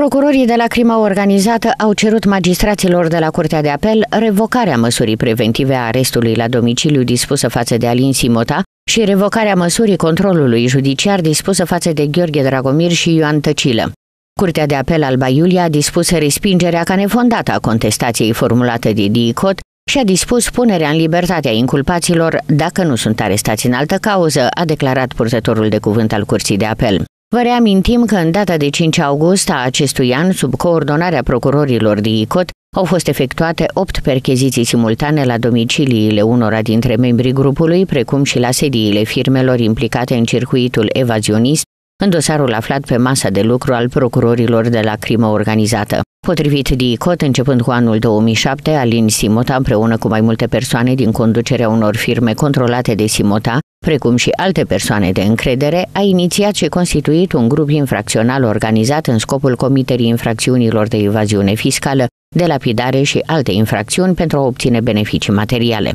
Procurorii de la crima organizată au cerut magistraților de la Curtea de Apel revocarea măsurii preventive a arestului la domiciliu dispusă față de Alin Simota și revocarea măsurii controlului judiciar dispusă față de Gheorghe Dragomir și Ioan Tăcilă. Curtea de apel Alba Iulia a dispus respingerea ca nefondată a contestației formulate de DICOT și a dispus punerea în libertate a inculpaților dacă nu sunt arestați în altă cauză, a declarat purtătorul de cuvânt al Curții de Apel. Vă reamintim că în data de 5 august a acestui an, sub coordonarea procurorilor de ICOT, au fost efectuate opt percheziții simultane la domiciliile unora dintre membrii grupului, precum și la sediile firmelor implicate în circuitul evazionist, în dosarul aflat pe masa de lucru al procurorilor de la crimă organizată. Potrivit DICOT, începând cu anul 2007, Alin Simota, împreună cu mai multe persoane din conducerea unor firme controlate de Simota, precum și alte persoane de încredere, a inițiat și constituit un grup infracțional organizat în scopul comiterii infracțiunilor de evaziune fiscală, de lapidare și alte infracțiuni pentru a obține beneficii materiale.